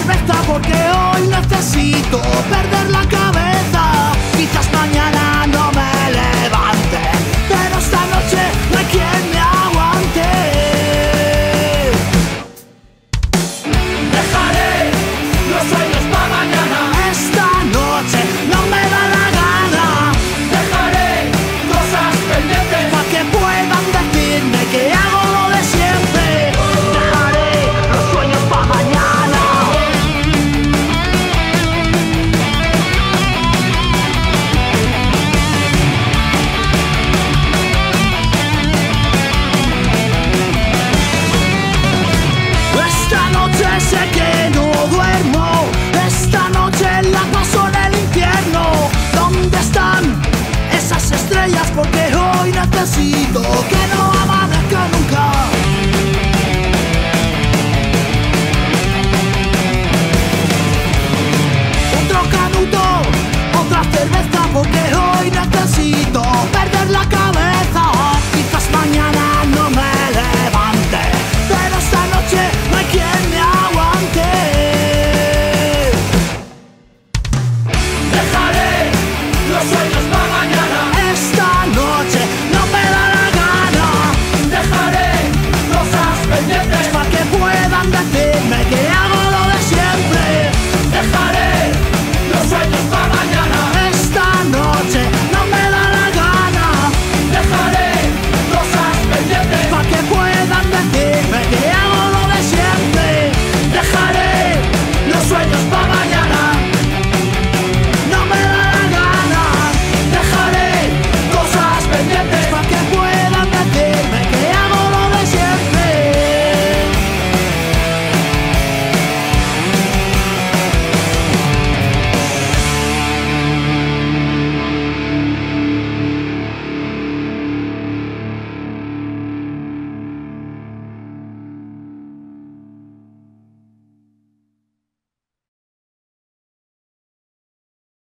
cerveza porque hoy necesito perder la cabeza. Quizás mañana. second. Las